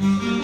Amen.